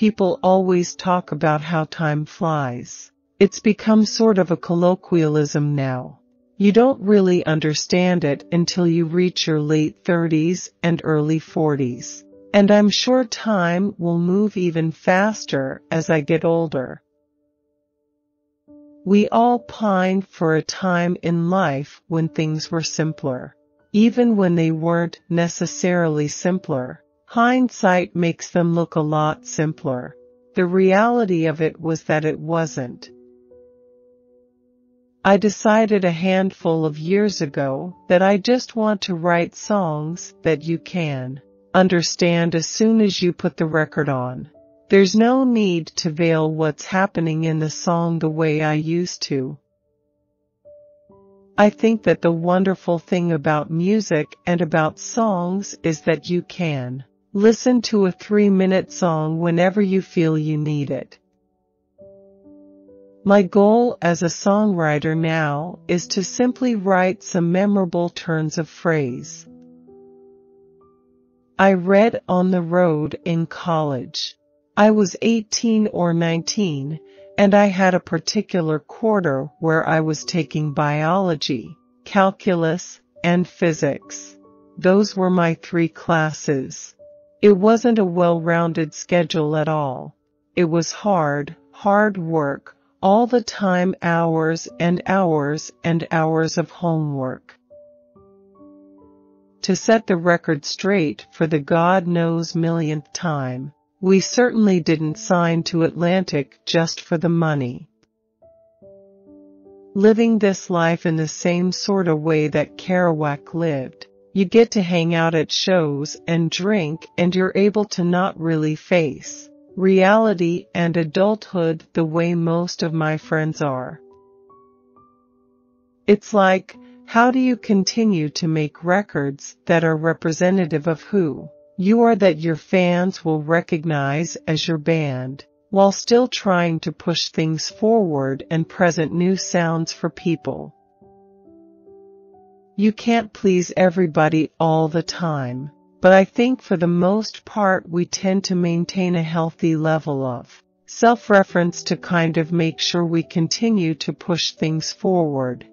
people always talk about how time flies. It's become sort of a colloquialism now. You don't really understand it until you reach your late 30s and early 40s. And I'm sure time will move even faster as I get older. We all pine for a time in life when things were simpler. Even when they weren't necessarily simpler, hindsight makes them look a lot simpler. The reality of it was that it wasn't. I decided a handful of years ago that I just want to write songs that you can understand as soon as you put the record on. There's no need to veil what's happening in the song the way I used to. I think that the wonderful thing about music and about songs is that you can listen to a three minute song whenever you feel you need it. My goal as a songwriter now is to simply write some memorable turns of phrase. I read On the Road in college. I was 18 or 19, and I had a particular quarter where I was taking biology, calculus, and physics. Those were my three classes. It wasn't a well-rounded schedule at all. It was hard, hard work, all the time hours and hours and hours of homework to set the record straight for the God knows millionth time. We certainly didn't sign to Atlantic just for the money. Living this life in the same sort of way that Kerouac lived, you get to hang out at shows and drink and you're able to not really face reality and adulthood the way most of my friends are. It's like, how do you continue to make records that are representative of who you are that your fans will recognize as your band, while still trying to push things forward and present new sounds for people? You can't please everybody all the time, but I think for the most part we tend to maintain a healthy level of self-reference to kind of make sure we continue to push things forward.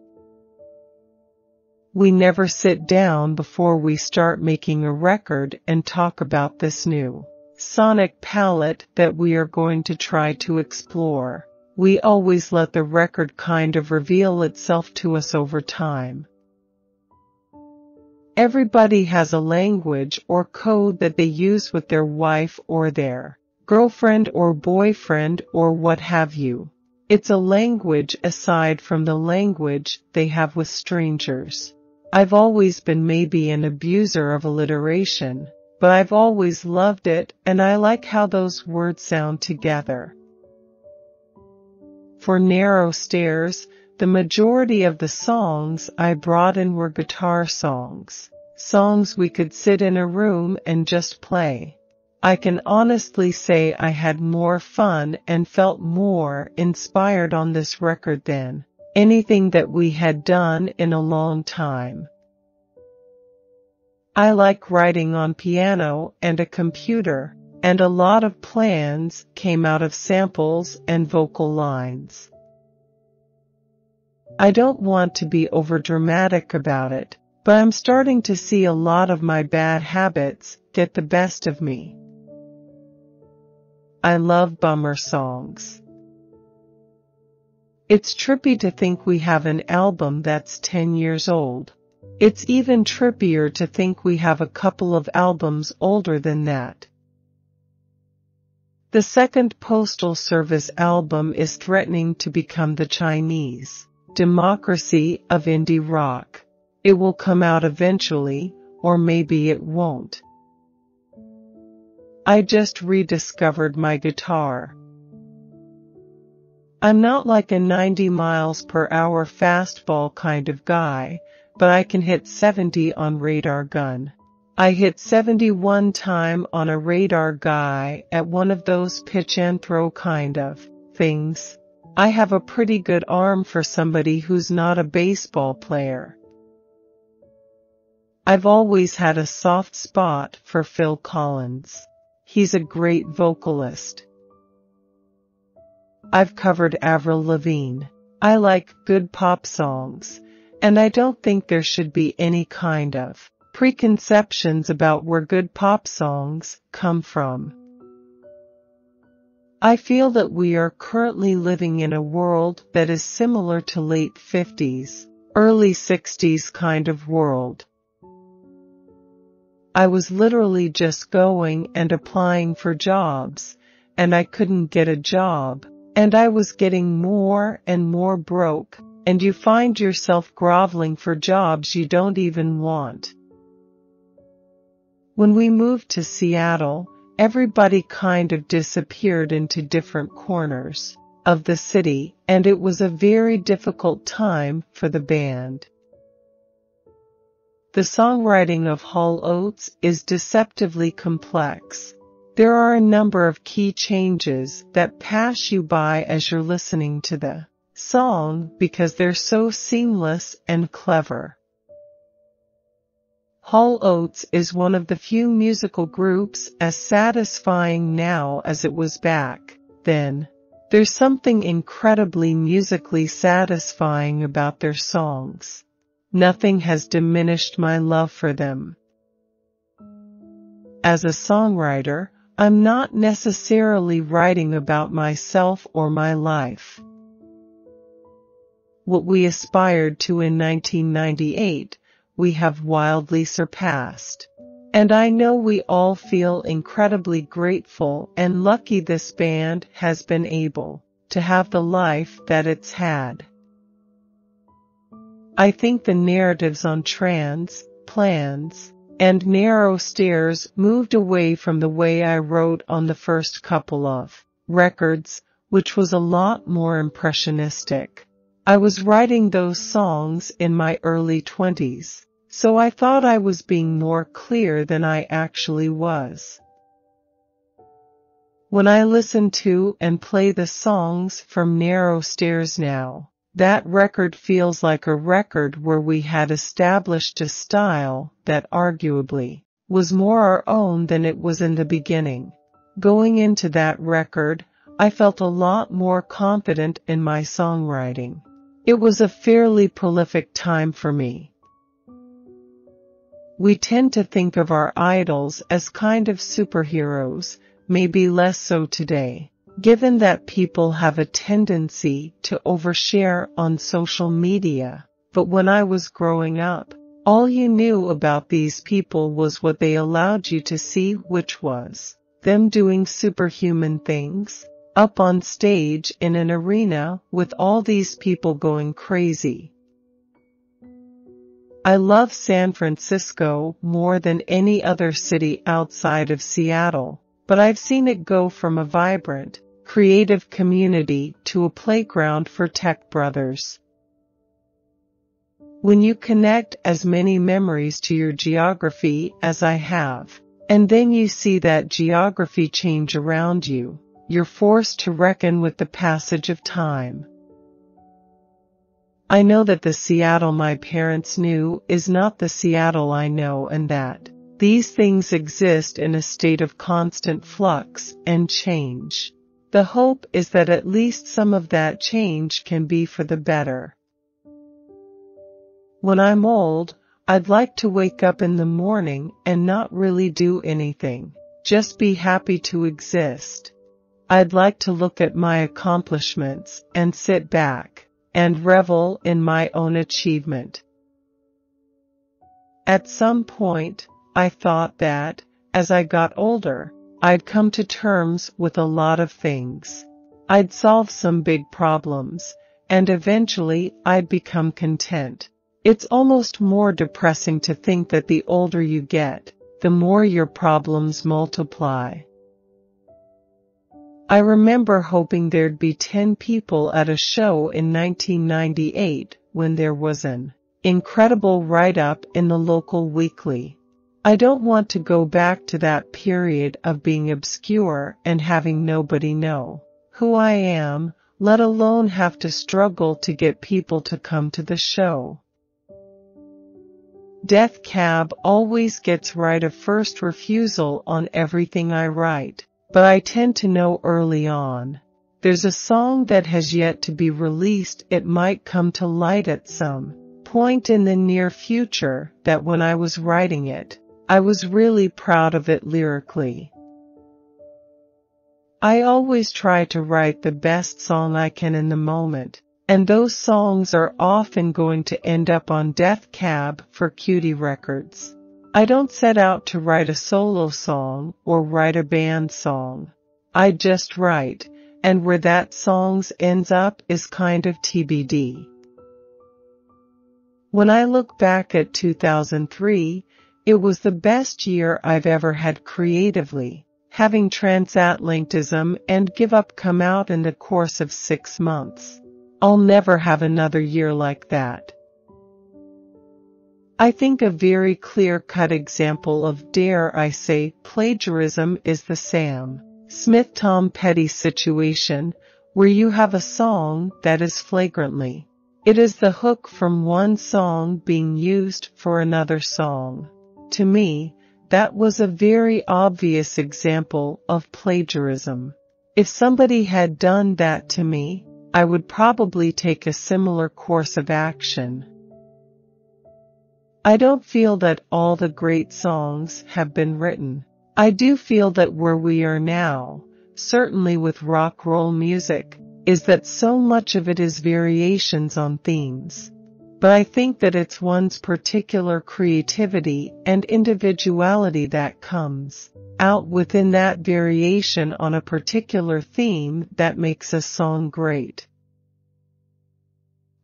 We never sit down before we start making a record and talk about this new sonic palette that we are going to try to explore. We always let the record kind of reveal itself to us over time. Everybody has a language or code that they use with their wife or their girlfriend or boyfriend or what have you. It's a language aside from the language they have with strangers. I've always been maybe an abuser of alliteration, but I've always loved it and I like how those words sound together. For Narrow Stairs, the majority of the songs I brought in were guitar songs, songs we could sit in a room and just play. I can honestly say I had more fun and felt more inspired on this record than anything that we had done in a long time. I like writing on piano and a computer, and a lot of plans came out of samples and vocal lines. I don't want to be overdramatic about it, but I'm starting to see a lot of my bad habits get the best of me. I love bummer songs. It's trippy to think we have an album that's 10 years old. It's even trippier to think we have a couple of albums older than that. The second Postal Service album is threatening to become the Chinese democracy of indie rock. It will come out eventually, or maybe it won't. I just rediscovered my guitar. I'm not like a 90 miles per hour fastball kind of guy, but I can hit 70 on radar gun. I hit 71 time on a radar guy at one of those pitch and throw kind of things. I have a pretty good arm for somebody who's not a baseball player. I've always had a soft spot for Phil Collins. He's a great vocalist. I've covered Avril Lavigne. I like good pop songs, and I don't think there should be any kind of preconceptions about where good pop songs come from. I feel that we are currently living in a world that is similar to late 50s, early 60s kind of world. I was literally just going and applying for jobs, and I couldn't get a job, and I was getting more and more broke, and you find yourself groveling for jobs you don't even want. When we moved to Seattle, everybody kind of disappeared into different corners of the city and it was a very difficult time for the band. The songwriting of Hall Oates is deceptively complex. There are a number of key changes that pass you by as you're listening to the song because they're so seamless and clever. Hall Oates is one of the few musical groups as satisfying now as it was back then. There's something incredibly musically satisfying about their songs. Nothing has diminished my love for them. As a songwriter, I'm not necessarily writing about myself or my life. What we aspired to in 1998 we have wildly surpassed. And I know we all feel incredibly grateful and lucky this band has been able to have the life that it's had. I think the narratives on trans, plans, and narrow stairs moved away from the way I wrote on the first couple of records, which was a lot more impressionistic. I was writing those songs in my early twenties. So I thought I was being more clear than I actually was. When I listen to and play the songs from Narrow Stairs now, that record feels like a record where we had established a style that arguably was more our own than it was in the beginning. Going into that record, I felt a lot more confident in my songwriting. It was a fairly prolific time for me. We tend to think of our idols as kind of superheroes, maybe less so today, given that people have a tendency to overshare on social media. But when I was growing up, all you knew about these people was what they allowed you to see, which was them doing superhuman things, up on stage in an arena with all these people going crazy. I love San Francisco more than any other city outside of Seattle, but I've seen it go from a vibrant, creative community to a playground for tech brothers. When you connect as many memories to your geography as I have, and then you see that geography change around you, you're forced to reckon with the passage of time. I know that the Seattle my parents knew is not the Seattle I know and that these things exist in a state of constant flux and change. The hope is that at least some of that change can be for the better. When I'm old, I'd like to wake up in the morning and not really do anything, just be happy to exist. I'd like to look at my accomplishments and sit back and revel in my own achievement. At some point, I thought that, as I got older, I'd come to terms with a lot of things. I'd solve some big problems, and eventually I'd become content. It's almost more depressing to think that the older you get, the more your problems multiply. I remember hoping there'd be 10 people at a show in 1998 when there was an incredible write-up in the local weekly. I don't want to go back to that period of being obscure and having nobody know who I am, let alone have to struggle to get people to come to the show. Death Cab always gets right of first refusal on everything I write but I tend to know early on. there's a song that has yet to be released. It might come to light at some point in the near future that when I was writing it, I was really proud of it lyrically. I always try to write the best song I can in the moment, and those songs are often going to end up on Death Cab for Cutie Records. I don't set out to write a solo song or write a band song. I just write, and where that songs ends up is kind of TBD. When I look back at 2003, it was the best year I've ever had creatively, having Transatlanticism and give up come out in the course of six months. I'll never have another year like that. I think a very clear-cut example of dare I say plagiarism is the Sam Smith Tom Petty situation, where you have a song that is flagrantly. It is the hook from one song being used for another song. To me, that was a very obvious example of plagiarism. If somebody had done that to me, I would probably take a similar course of action. I don't feel that all the great songs have been written. I do feel that where we are now, certainly with rock roll music, is that so much of it is variations on themes. But I think that it's one's particular creativity and individuality that comes out within that variation on a particular theme that makes a song great.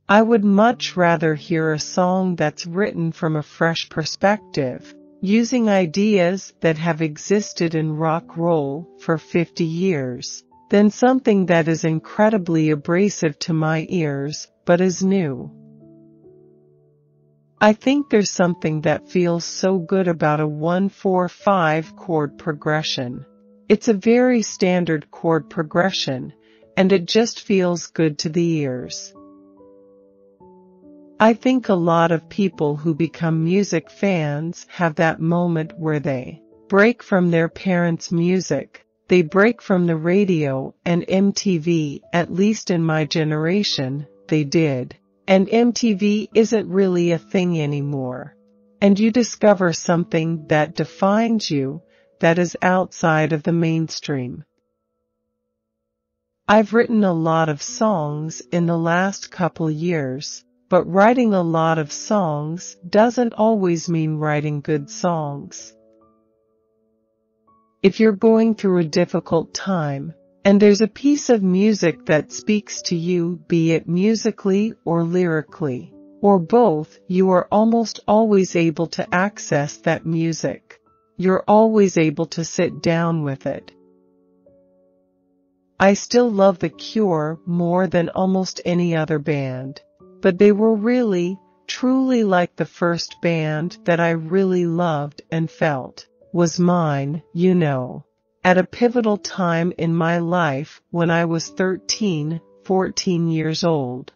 I would much rather hear a song that's written from a fresh perspective, using ideas that have existed in rock roll for 50 years, than something that is incredibly abrasive to my ears, but is new. I think there's something that feels so good about a 1-4-5 chord progression. It's a very standard chord progression, and it just feels good to the ears. I think a lot of people who become music fans have that moment where they break from their parents' music. They break from the radio and MTV, at least in my generation, they did. And MTV isn't really a thing anymore. And you discover something that defines you, that is outside of the mainstream. I've written a lot of songs in the last couple years, but writing a lot of songs doesn't always mean writing good songs. If you're going through a difficult time, and there's a piece of music that speaks to you, be it musically or lyrically, or both, you are almost always able to access that music. You're always able to sit down with it. I still love The Cure more than almost any other band, but they were really, truly like the first band that I really loved and felt was mine, you know at a pivotal time in my life when I was 13, 14 years old.